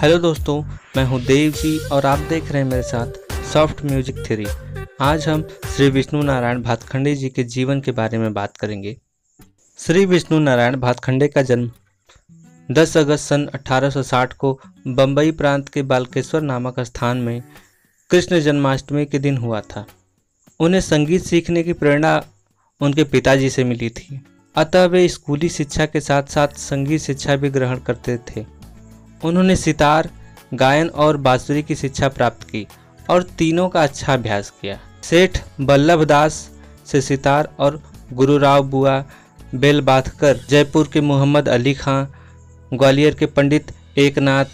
Hello दोस्तों, मैं हूँ देव जी और आप देख रहे हैं मेरे साथ सॉफ्ट म्यूज़िक थ्री आज हम श्री विष्णु नारायण भातखंडे जी के जीवन के बारे में बात करेंगे। श्री विष्णु नारायण भातखंडे का जन्म 10 अगस्त सन 1860 को बम्बई प्रांत के बालकेश्वर नामक स्थान में कृष्ण जन्माष्टमी के दिन हुआ था। उन्हें संगीत सीखने की प्रेरणा उनके पिताजी से मिली थी। अतः वे स्कूली शिक्षा के साथ साथ संगीत शिक्षा भी ग्रहण करते थे। उन्होंने सितार, गायन और बांसुरी की शिक्षा प्राप्त की और तीनों का अच्छा अभ्यास किया। सेठ बल्लभ दास से सितार और गुरुराव बुआ बेल बाथकर जयपुर के मोहम्मद अली खां, ग्वालियर के पंडित एकनाथ,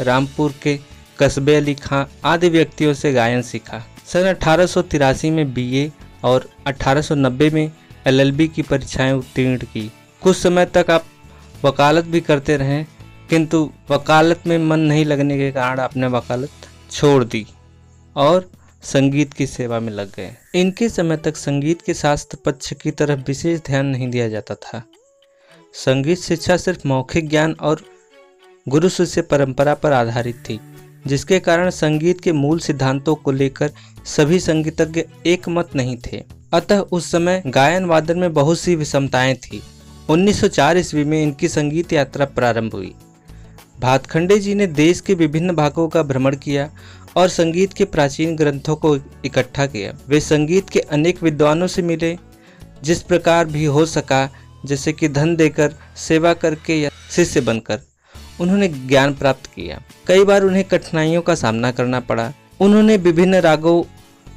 रामपुर के कस्बे अली खां आदि व्यक्तियों से गायन सीखा। सन अठारह सौ तिरासी में बीए और 1890 में एलएलबी की परीक्षाएँ उत्तीर्ण की। कुछ समय तक आप वकालत भी करते रहें किंतु वकालत में मन नहीं लगने के कारण आपने वकालत छोड़ दी और संगीत की सेवा में लग गए। इनके समय तक संगीत के शास्त्र पक्ष की तरफ़ विशेष ध्यान नहीं दिया जाता था। संगीत शिक्षा सिर्फ़ मौखिक ज्ञान और गुरु शिष्य परंपरा पर आधारित थी, जिसके कारण संगीत के मूल सिद्धांतों को लेकर सभी संगीतज्ञ एक मत नहीं थे। अतः उस समय गायन वादन में बहुत सी विषमताएँ थी। 1904 ईस्वी में इनकी संगीत यात्रा प्रारंभ हुई। भातखंडे जी ने देश के विभिन्न भागों का भ्रमण किया और संगीत के प्राचीन ग्रंथों को इकट्ठा किया। वे संगीत के अनेक विद्वानों से मिले, जिस प्रकार भी हो सका, जैसे कि धन देकर, सेवा करके या शिष्य बनकर, उन्होंने ज्ञान प्राप्त किया। कई बार उन्हें कठिनाइयों का सामना करना पड़ा। उन्होंने विभिन्न रागों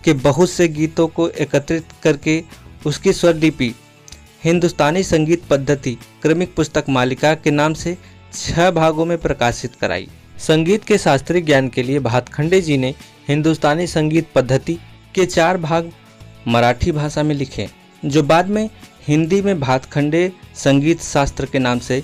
के बहुत से गीतों को एकत्रित करके उसकी स्वर लिपि हिंदुस्तानी संगीत पद्धति, क्रमिक पुस्तक मालिका के नाम से छह भागों में प्रकाशित कराई। संगीत के शास्त्रीय ज्ञान के लिए भातखंडे जी ने हिंदुस्तानी संगीत पद्धति के चार भाग मराठी भाषा में लिखे जो बाद में हिंदी में भातखंडे संगीत शास्त्र के नाम से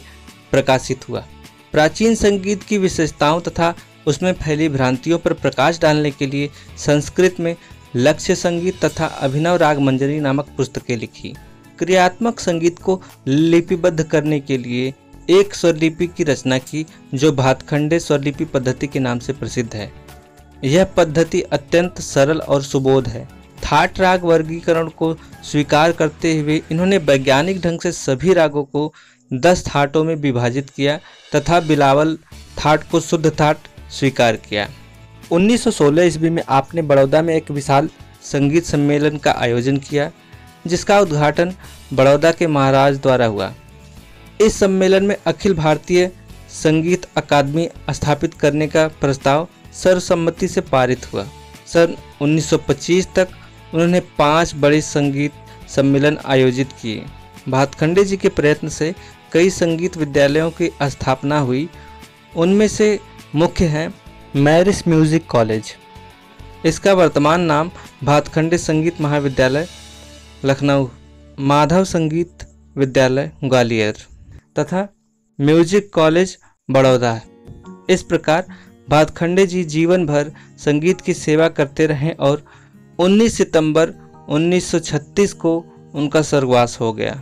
प्रकाशित हुआ। प्राचीन संगीत की विशेषताओं तथा उसमें फैली भ्रांतियों पर प्रकाश डालने के लिए संस्कृत में लक्ष्य संगीत तथा अभिनव राग मंजरी नामक पुस्तकें लिखी। क्रियात्मक संगीत को लिपिबद्ध करने के लिए एक स्वरलिपि की रचना की, जो भातखंडे स्वरलिपि पद्धति के नाम से प्रसिद्ध है। यह पद्धति अत्यंत सरल और सुबोध है। थाट राग वर्गीकरण को स्वीकार करते हुए इन्होंने वैज्ञानिक ढंग से सभी रागों को दस थाटों में विभाजित किया तथा बिलावल थाट को शुद्ध थाट स्वीकार किया। 1916 ईस्वी में आपने बड़ौदा में एक विशाल संगीत सम्मेलन का आयोजन किया, जिसका उद्घाटन बड़ौदा के महाराज द्वारा हुआ। इस सम्मेलन में अखिल भारतीय संगीत अकादमी स्थापित करने का प्रस्ताव सर्वसम्मति से पारित हुआ। सन 1925 तक उन्होंने पाँच बड़े संगीत सम्मेलन आयोजित किए। भातखंडे जी के प्रयत्न से कई संगीत विद्यालयों की स्थापना हुई। उनमें से मुख्य है मैरिस म्यूज़िक कॉलेज। इसका वर्तमान नाम भातखंडे संगीत महाविद्यालय, लखनऊ, माधव संगीत विद्यालय, ग्वालियर। तथा म्यूज़िक कॉलेज बड़ौदा। इस प्रकार भातखंडे जी जीवन भर संगीत की सेवा करते रहे और 19 सितंबर 1936 को उनका स्वर्गवास हो गया।